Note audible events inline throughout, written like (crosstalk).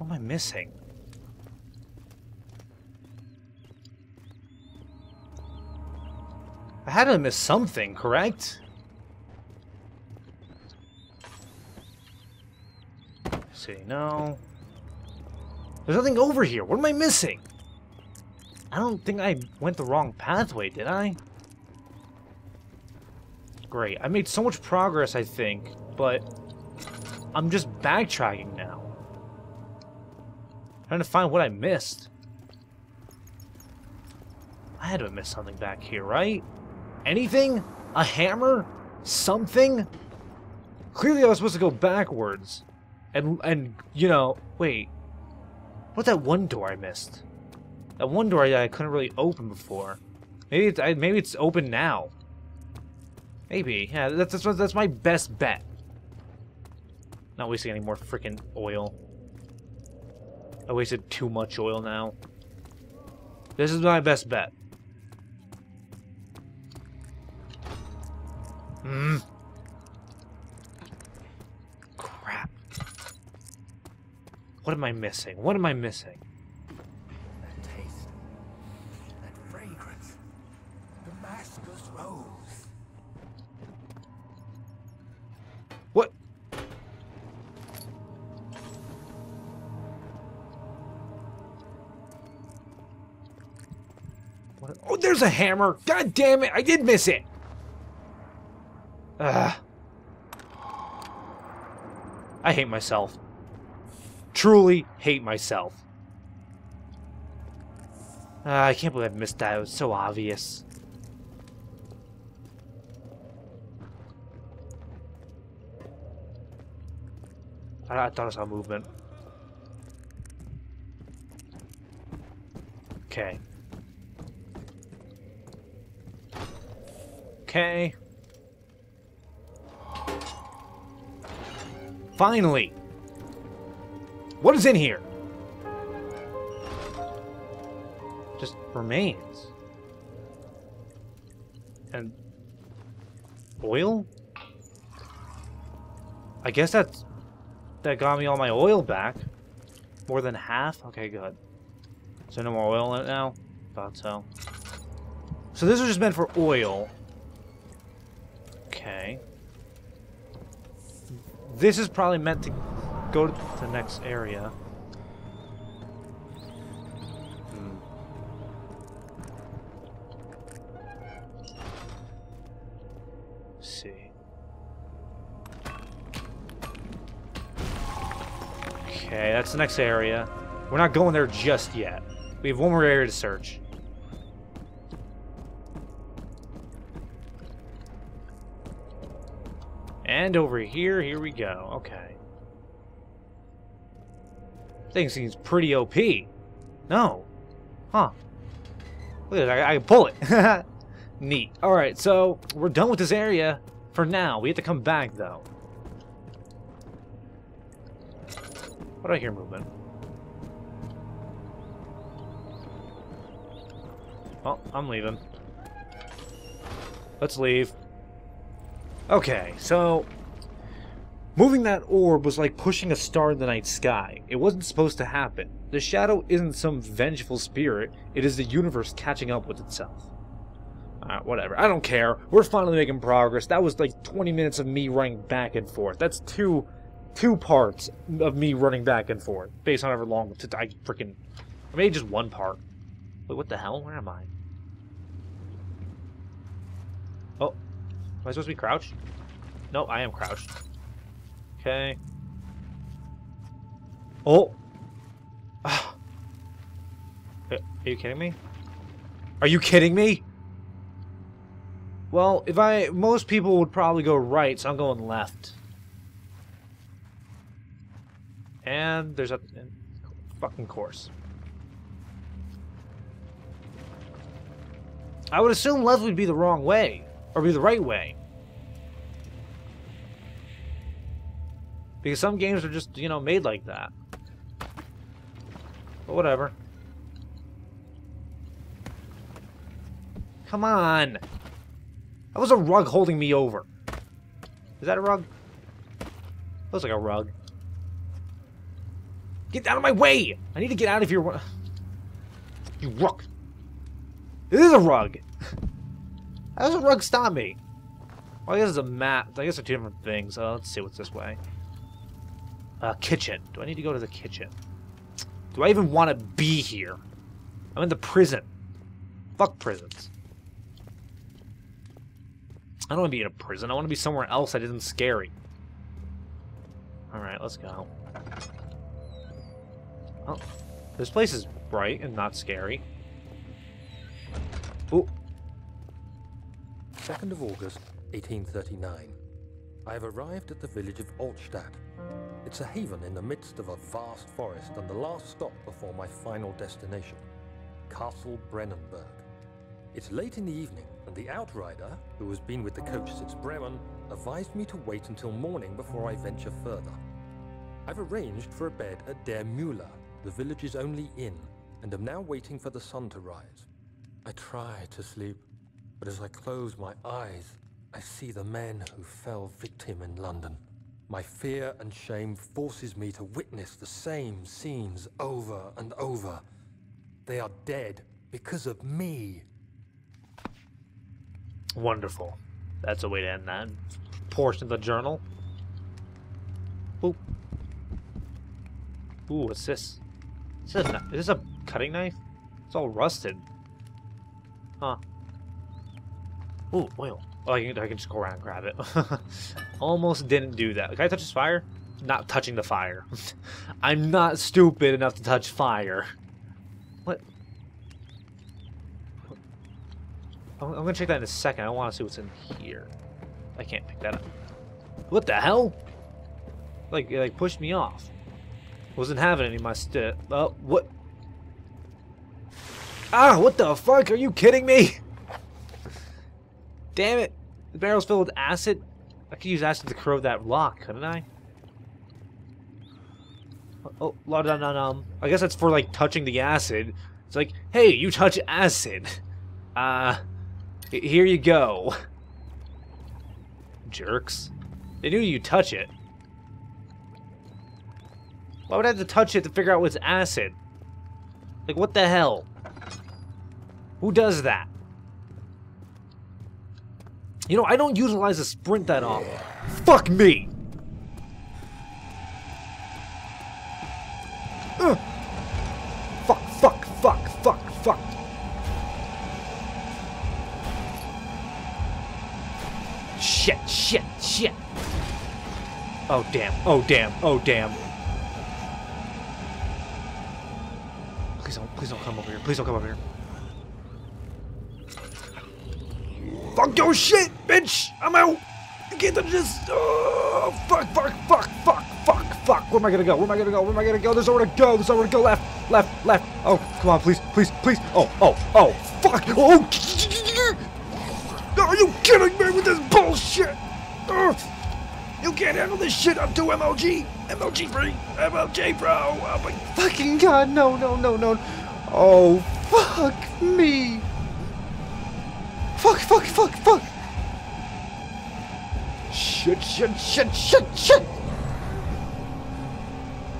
What am I missing? I had to miss something, correct? See, no. There's nothing over here. What am I missing? I don't think I went the wrong pathway, did I? Great. I made so much progress, I think, but I'm just backtracking now. Trying to find what I missed. I had to have missed something back here, right? Anything? A hammer? Something? Clearly I was supposed to go backwards. And, and you know, wait. What's that one door I missed? That one door I, I couldn't really open before. Maybe it's, I, maybe it's open now. Maybe. Yeah, that's, that's, that's my best bet. Not wasting any more freaking oil. I wasted too much oil now. This is my best bet. Hmm. Crap. What am I missing? What am I missing? What? Oh, there's a hammer! God damn it! I did miss it! Ugh. I hate myself. Truly hate myself. Uh, I can't believe I missed that. It was so obvious. I, I thought I saw movement. Okay. Okay. Finally! What is in here? Just remains. And... Oil? I guess that's... That got me all my oil back. More than half? Okay, good. So no more oil in it now? Thought so. So this was just meant for oil. Okay. This is probably meant to go to the next area. Hmm. See. Okay, that's the next area. We're not going there just yet. We have one more area to search. And over here, here we go. Okay. Thing seems pretty OP. No. Huh. Look at that, I, I can pull it. (laughs) Neat. Alright, so we're done with this area for now. We have to come back, though. What do I hear movement? Well, I'm leaving. Let's leave. Okay, so... Moving that orb was like pushing a star in the night sky. It wasn't supposed to happen. The shadow isn't some vengeful spirit, it is the universe catching up with itself. Alright, whatever. I don't care. We're finally making progress. That was like 20 minutes of me running back and forth. That's two two parts of me running back and forth. Based on however long I freaking... Or maybe just one part. Wait, what the hell? Where am I? Oh. Am I supposed to be crouched? No, I am crouched. Okay. Oh! Ah. Are you kidding me? Are you kidding me? Well, if I... Most people would probably go right, so I'm going left. And there's a fucking course. I would assume left would be the wrong way. Or be the right way. Because some games are just, you know, made like that. But whatever. Come on! That was a rug holding me over. Is that a rug? Looks like a rug. Get out of my way! I need to get out of here. You rug. It is a rug. (laughs) How does a rug stop me? Well, I guess it's a mat. I guess they're two different things. Uh, let's see what's this way. Uh, kitchen. Do I need to go to the kitchen? Do I even want to be here? I'm in the prison. Fuck prisons. I don't want to be in a prison. I want to be somewhere else that isn't scary. Alright, let's go. Oh, this place is bright and not scary. Ooh. 2nd of August, 1839. I have arrived at the village of Altstadt. It's a haven in the midst of a vast forest and the last stop before my final destination, Castle Brennenburg. It's late in the evening, and the outrider, who has been with the coach since Bremen, advised me to wait until morning before I venture further. I've arranged for a bed at Der Müller, the village's only inn, and am now waiting for the sun to rise. I try to sleep, but as I close my eyes, I see the men who fell victim in London. My fear and shame forces me to witness the same scenes over and over. They are dead because of me. Wonderful. That's a way to end that portion of the journal. Ooh. Ooh, what's this? Is this, a, is this a cutting knife? It's all rusted. Huh. Ooh, oil. Oh, I can, I can just go around and grab it. (laughs) Almost didn't do that. Can I touch this fire? Not touching the fire. (laughs) I'm not stupid enough to touch fire. What? I'm, I'm gonna check that in a second. I want to see what's in here. I can't pick that up. What the hell? Like, like pushed me off. Wasn't having any of my stuff. Oh, what? Ah, what the fuck? Are you kidding me? (laughs) Damn it. The barrel's filled with acid. I could use acid to corrode that rock, couldn't I? Oh, la da da um. I guess that's for like touching the acid. It's like, hey, you touch acid. Uh, here you go. Jerks. They knew you'd touch it. Why would I have to touch it to figure out what's acid? Like, what the hell? Who does that? You know, I don't utilize a sprint that often. Fuck me! Ugh. Fuck, fuck, fuck, fuck, fuck. Shit, shit, shit. Oh, damn. Oh, damn. Oh, damn. Please don't, please don't come over here. Please don't come over here. Fuck your shit, bitch! I'm out! I can't touch this! Oh, fuck, fuck, fuck, fuck, fuck, fuck! Where am I gonna go? Where am I gonna go? Where am I gonna go? There's nowhere to go! There's nowhere to go! Left, left, left! Oh, come on, please, please, please! Oh, oh, oh! Fuck! Oh! Are you kidding me with this bullshit? Ugh. You can't handle this shit. I'm too MLG. MLG free. MLG bro. Oh my fucking god. No, no, no, no. Oh, fuck me. Fuck, fuck, fuck, fuck. Shit, shit, shit, shit, shit.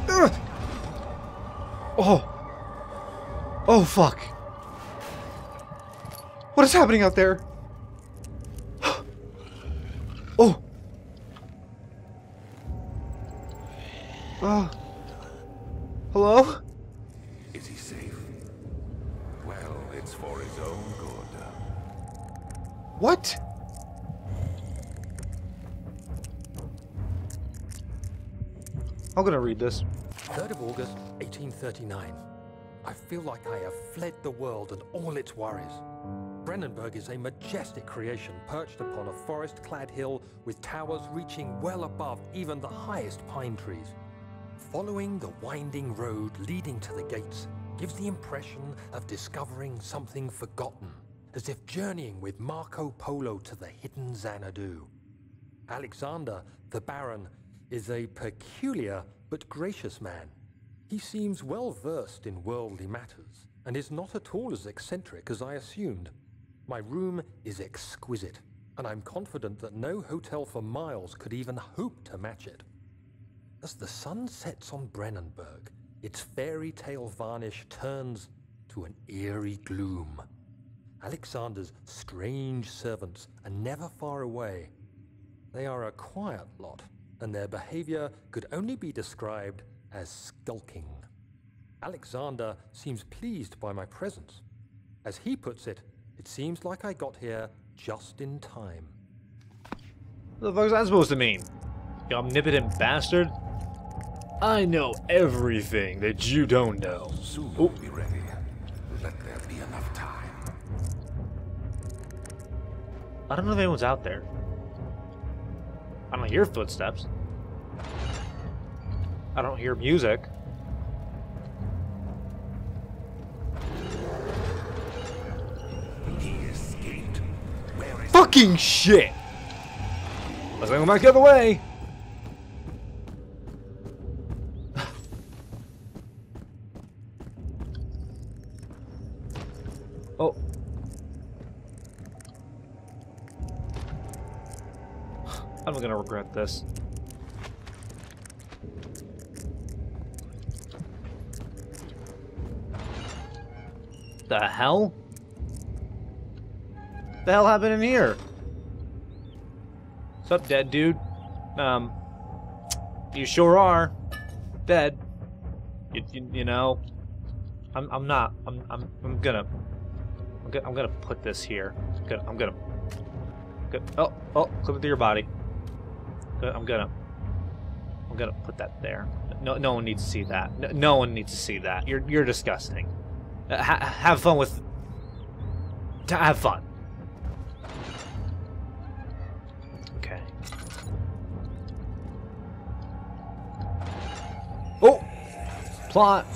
Ugh. Oh. Oh, fuck. What is happening out there? (gasps) oh. Uh. Hello? Is he safe? Well, it's for his own good. What? I'm gonna read this. 3rd of August, 1839. I feel like I have fled the world and all its worries. Brennenburg is a majestic creation perched upon a forest-clad hill with towers reaching well above even the highest pine trees. Following the winding road leading to the gates gives the impression of discovering something forgotten, as if journeying with Marco Polo to the hidden Xanadu. Alexander, the Baron, is a peculiar but gracious man. He seems well versed in worldly matters, and is not at all as eccentric as I assumed. My room is exquisite, and I'm confident that no hotel for miles could even hope to match it. As the sun sets on Brennenburg, its fairy tale varnish turns to an eerie gloom. Alexander's strange servants are never far away. They are a quiet lot, and their behavior could only be described as skulking. Alexander seems pleased by my presence. As he puts it, it seems like I got here just in time. What the fuck is that supposed to mean? You omnipotent bastard? I know everything that you don't know. Soon we'll be ready. Let there be enough time. I don't know if anyone's out there. I don't hear footsteps. I don't hear music. He escaped. Where is Fucking shit! Let's go back the other way. (laughs) oh. I'm gonna regret this. The hell? The hell happened in here? What's up, dead dude? Um, you sure are dead. You, you, you know, I'm I'm not. I'm I'm I'm gonna I'm gonna I'm gonna put this here. I'm gonna I'm gonna. Good. Oh oh, clip it to your body. I'm gonna I'm gonna put that there. No no one needs to see that. No, no one needs to see that. You're you're disgusting. Uh, ha have fun with. To have fun. Okay. Oh! Plot!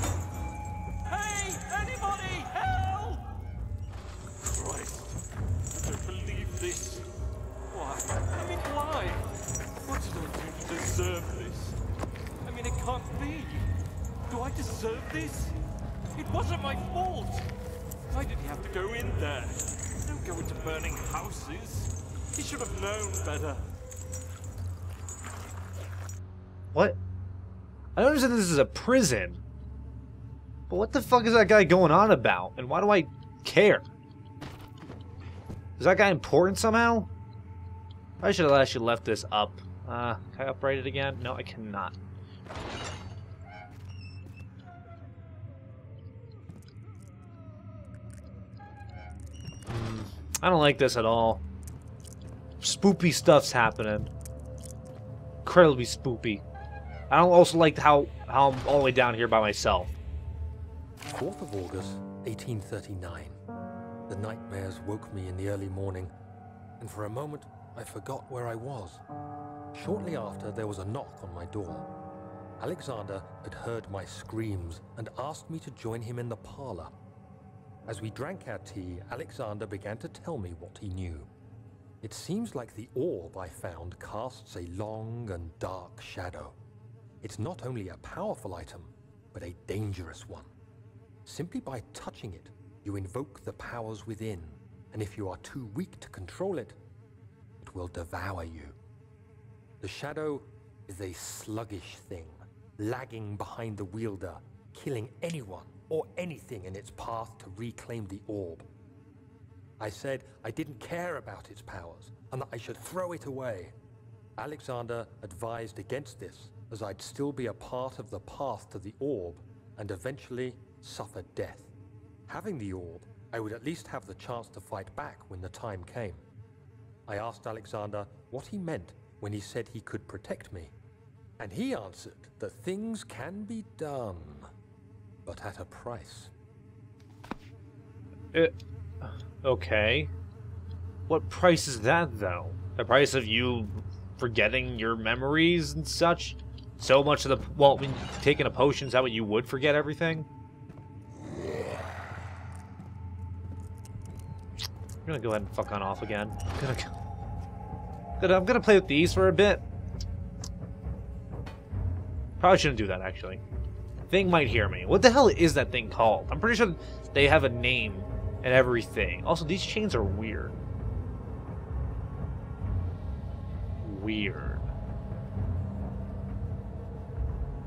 Deserve this? I mean, it can't be. Do I deserve this? It wasn't my fault. Why did he have to go in there? Don't go into burning houses. He should have known better. What? I don't understand this is a prison. But what the fuck is that guy going on about? And why do I care? Is that guy important somehow? I should have actually left this up. Uh, can I upright it again? No, I cannot. Hmm, I don't like this at all. Spoopy stuff's happening. Incredibly spoopy. I don't also like how, how I'm all the way down here by myself. 4th of August, 1839. The nightmares woke me in the early morning, and for a moment I forgot where I was. Shortly after, there was a knock on my door. Alexander had heard my screams and asked me to join him in the parlor. As we drank our tea, Alexander began to tell me what he knew. It seems like the orb I found casts a long and dark shadow. It's not only a powerful item, but a dangerous one. Simply by touching it, you invoke the powers within, and if you are too weak to control it, it will devour you. The shadow is a sluggish thing, lagging behind the wielder, killing anyone or anything in its path to reclaim the orb. I said I didn't care about its powers and that I should throw it away. Alexander advised against this, as I'd still be a part of the path to the orb and eventually suffer death. Having the orb, I would at least have the chance to fight back when the time came. I asked Alexander what he meant when he said he could protect me, and he answered that things can be done, but at a price. It, okay. What price is that, though? The price of you forgetting your memories and such? So much of the... Well, when taking a potion, is that what you would forget everything? I'm gonna go ahead and fuck on off again. I'm gonna, gonna, I'm gonna play with these for a bit. Probably shouldn't do that, actually. Thing might hear me. What the hell is that thing called? I'm pretty sure they have a name and everything. Also, these chains are weird. Weird.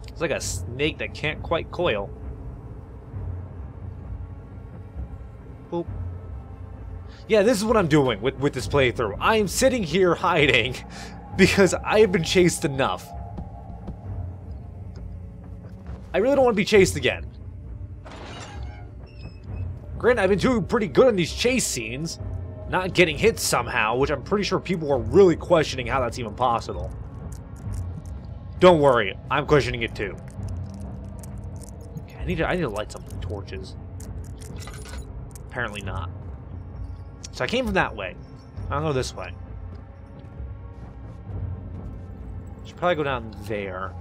It's like a snake that can't quite coil. Boop. Yeah, this is what I'm doing with, with this playthrough. I am sitting here hiding (laughs) because I have been chased enough. I really don't want to be chased again. Granted, I've been doing pretty good in these chase scenes. Not getting hit somehow, which I'm pretty sure people are really questioning how that's even possible. Don't worry, I'm questioning it too. Okay, I need to I need to light some torches. Apparently not. So I came from that way. I'll go this way. Should probably go down there.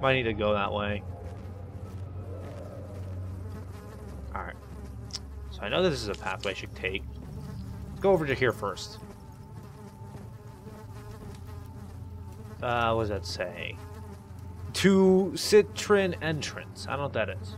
Might need to go that way. Alright. So I know this is a pathway I should take. Let's go over to here first. Uh, what does that say? To Citrin entrance. I don't know what that is.